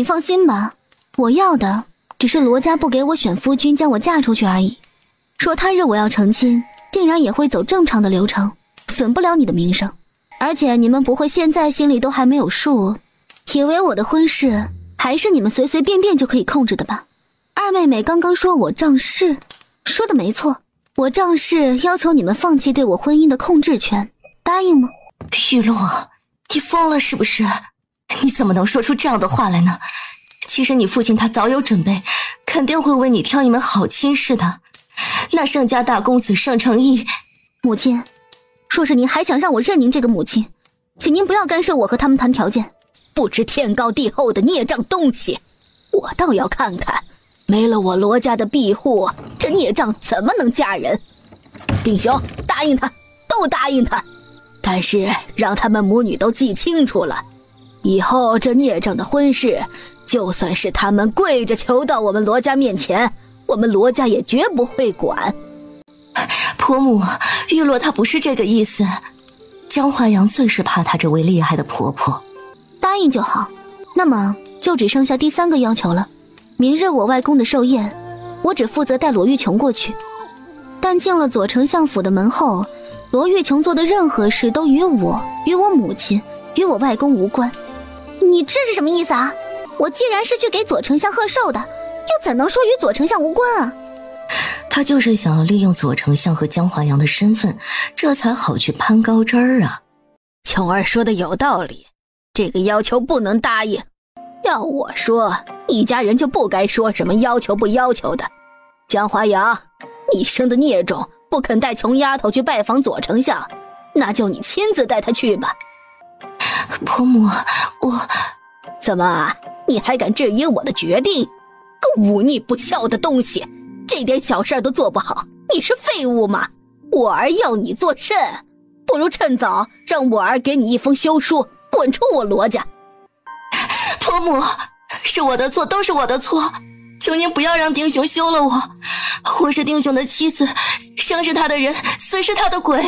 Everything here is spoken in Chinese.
你放心吧，我要的只是罗家不给我选夫君，将我嫁出去而已。说他日我要成亲，定然也会走正常的流程，损不了你的名声。而且你们不会现在心里都还没有数，以为我的婚事还是你们随随便便就可以控制的吧？二妹妹刚刚说我仗势，说的没错，我仗势要求你们放弃对我婚姻的控制权，答应吗？玉露，你疯了是不是？你怎么能说出这样的话来呢？其实你父亲他早有准备，肯定会为你挑一门好亲事的。那盛家大公子盛成义，母亲，若是您还想让我认您这个母亲，请您不要干涉我和他们谈条件。不知天高地厚的孽障东西，我倒要看看，没了我罗家的庇护，这孽障怎么能嫁人？丁兄，答应他，都答应他。但是让他们母女都记清楚了，以后这孽障的婚事，就算是他们跪着求到我们罗家面前，我们罗家也绝不会管。婆母，玉洛她不是这个意思。江华阳最是怕她这位厉害的婆婆。答应就好，那么就只剩下第三个要求了。明日我外公的寿宴，我只负责带罗玉琼过去，但进了左丞相府的门后。罗玉琼做的任何事都与我、与我母亲、与我外公无关，你这是什么意思啊？我既然是去给左丞相贺寿的，又怎能说与左丞相无关啊？他就是想要利用左丞相和江华阳的身份，这才好去攀高枝儿啊。琼儿说的有道理，这个要求不能答应。要我说，一家人就不该说什么要求不要求的。江华阳，你生的孽种。不肯带穷丫头去拜访左丞相，那就你亲自带她去吧。婆母，我怎么你还敢质疑我的决定？个忤逆不孝的东西，这点小事都做不好，你是废物吗？我儿要你做甚？不如趁早让我儿给你一封休书，滚出我罗家。婆母，是我的错，都是我的错，求您不要让丁雄休了我。我是丁雄的妻子。生是他的人，死是他的鬼。